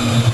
Amen.